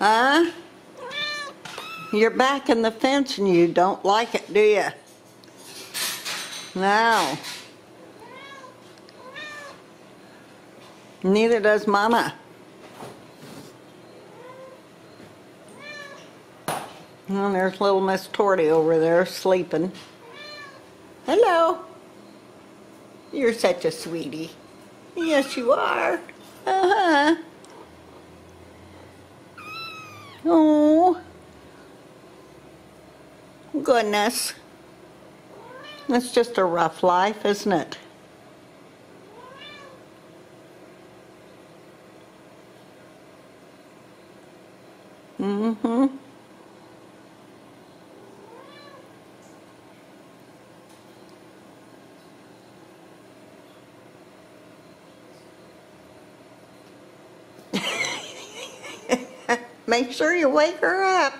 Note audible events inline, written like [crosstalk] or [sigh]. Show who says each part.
Speaker 1: Huh? You're back in the fence and you don't like it, do you? No. Neither does Mama. And there's little Miss Torty over there sleeping. Hello. You're such a sweetie. Yes, you are. Uh-huh. Goodness. It's just a rough life, isn't it? Mm-hmm. [laughs] Make sure you wake her up.